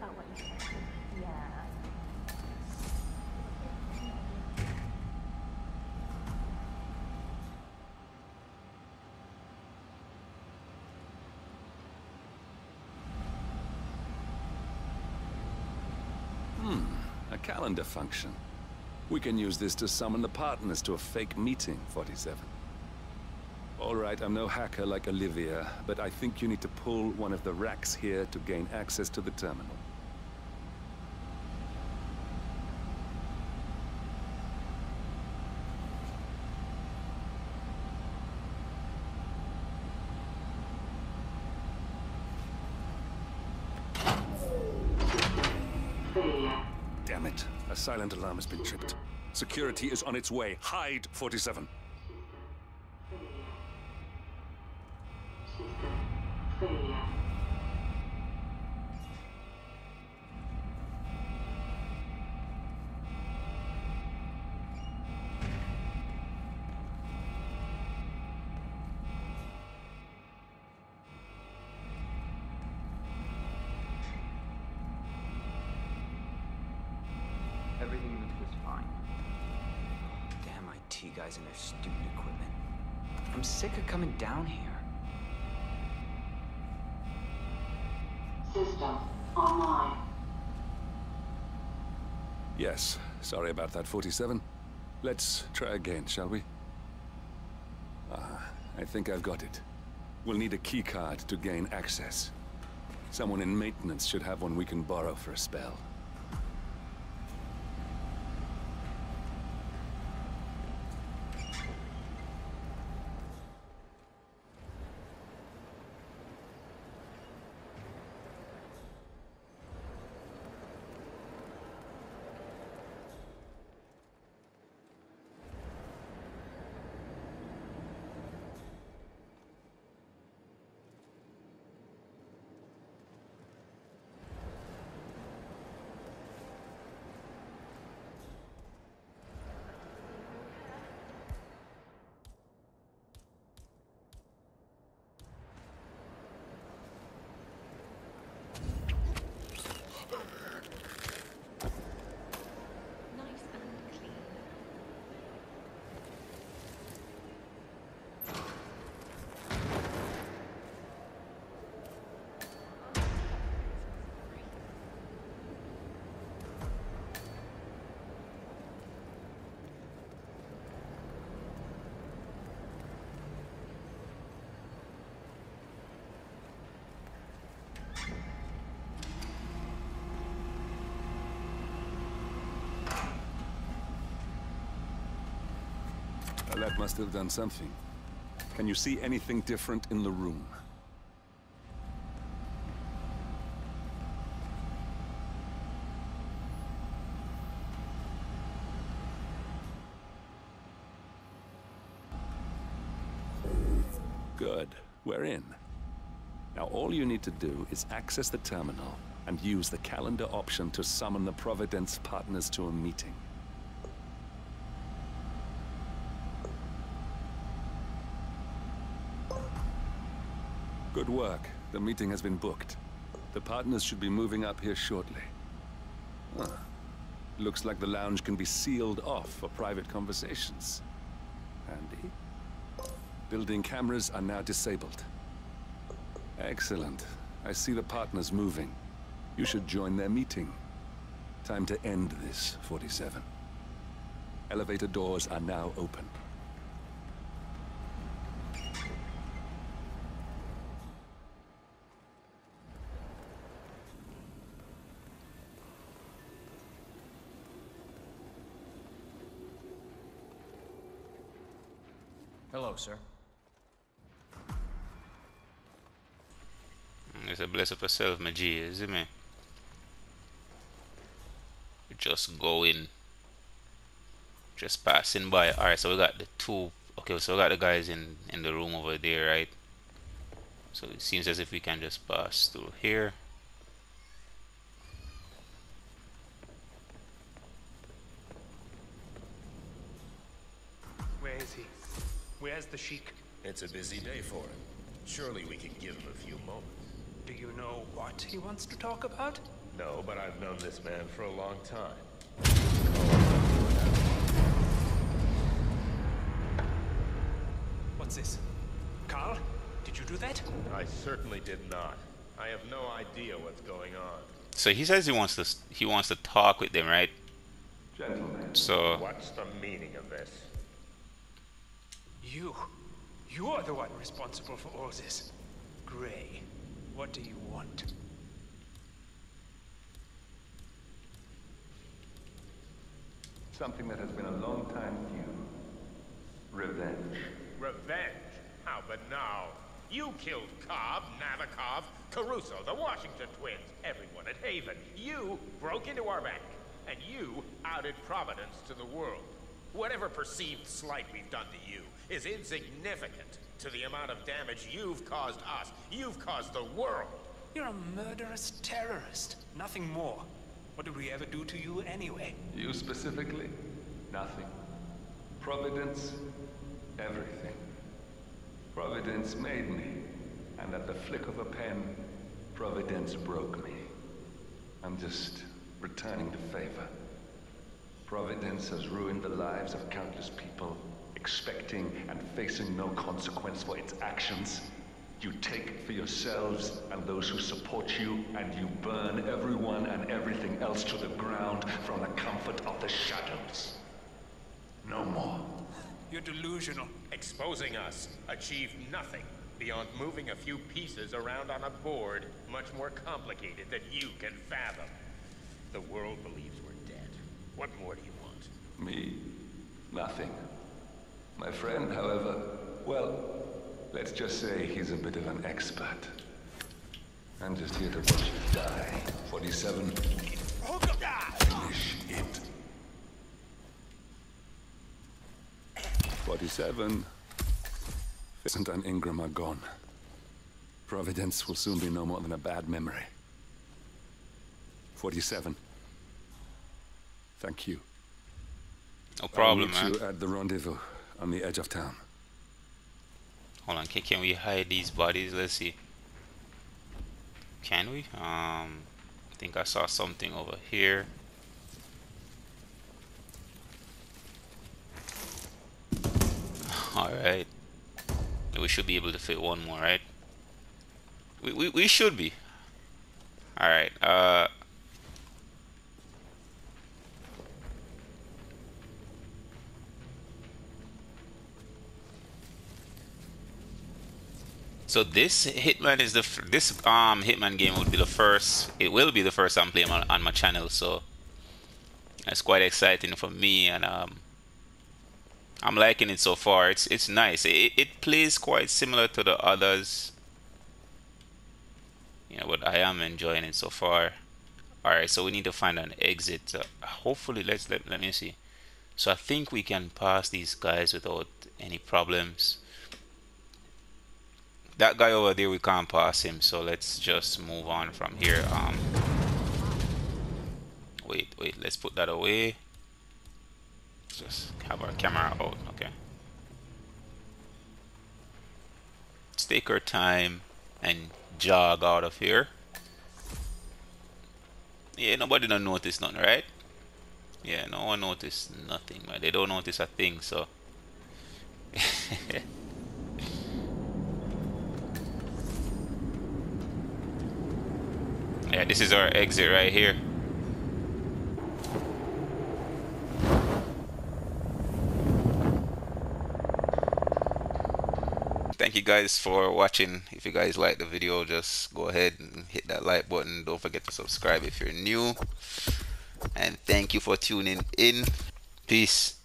about what you said. Yeah. Hmm, a calendar function. We can use this to summon the partners to a fake meeting, 47. All right, I'm no hacker like Olivia, but I think you need to pull one of the racks here to gain access to the terminal. Damn it. A silent alarm has been tripped. Security is on its way. Hide, 47. Everything was fine. Damn IT guys and their stupid equipment. I'm sick of coming down here. System online. Yes, sorry about that, 47. Let's try again, shall we? Ah, I think I've got it. We'll need a keycard to gain access. Someone in maintenance should have one we can borrow for a spell. That must have done something. Can you see anything different in the room? Good. We're in. Now all you need to do is access the terminal and use the calendar option to summon the Providence partners to a meeting. Good work. The meeting has been booked. The partners should be moving up here shortly. Huh. Looks like the lounge can be sealed off for private conversations. Handy. Building cameras are now disabled. Excellent. I see the partners moving. You should join their meeting. Time to end this, 47. Elevator doors are now open. Hello, sir. It's a bless of yourself, my G, is it me? Just going. Just passing by. Alright, so we got the two okay, so we got the guys in in the room over there, right? So it seems as if we can just pass through here. Where is he? Where's the Sheik? It's a busy day for him. Surely we can give him a few moments. Do you know what he wants to talk about? No, but I've known this man for a long time. What's this? Carl? Did you do that? I certainly did not. I have no idea what's going on. So he says he wants to he wants to talk with them, right? Gentlemen, So What's the meaning of this? You. You are the one responsible for all this. Grey, what do you want? something that has been a long time due. Revenge. Revenge? How banal. You killed Cobb, Novikov, Caruso, the Washington twins, everyone at Haven. You broke into our bank, and you outed Providence to the world. Whatever perceived slight we've done to you is insignificant to the amount of damage you've caused us. You've caused the world. You're a murderous terrorist. Nothing more. What did we ever do to you anyway? You specifically? Nothing. Providence? Everything. Providence made me, and at the flick of a pen, Providence broke me. I'm just returning the favor. Providence has ruined the lives of countless people, expecting and facing no consequence for its actions. You take for yourselves and those who support you, and you burn everyone and everything else to the ground from the comfort of the shadows. No more. You're delusional. Exposing us achieved nothing beyond moving a few pieces around on a board much more complicated than you can fathom. The world believes we're. What more do you want? Me? Nothing. My friend, however, well, let's just say he's a bit of an expert. I'm just here to watch you die. 47. Finish it. 47. Vincent and Ingram are gone. Providence will soon be no more than a bad memory. 47. Thank you. no problem, I'll man. you at the rendezvous on the edge of town. Hold on, can, can we hide these bodies? Let's see. Can we? Um, I think I saw something over here. Alright. We should be able to fit one more, right? We, we, we should be. Alright, uh... So this Hitman is the this um Hitman game would be the first. It will be the first I'm playing on, on my channel, so that's quite exciting for me, and um, I'm liking it so far. It's it's nice. It it plays quite similar to the others, yeah, but I am enjoying it so far. All right, so we need to find an exit. Uh, hopefully, let's let let me see. So I think we can pass these guys without any problems that guy over there we can't pass him so let's just move on from here. Um wait wait let's put that away. Just have our camera out okay. Let's take our time and jog out of here. Yeah nobody don't notice nothing right? Yeah no one noticed nothing man. they don't notice a thing so Yeah, this is our exit right here. Thank you guys for watching. If you guys like the video, just go ahead and hit that like button. Don't forget to subscribe if you're new. And thank you for tuning in. Peace.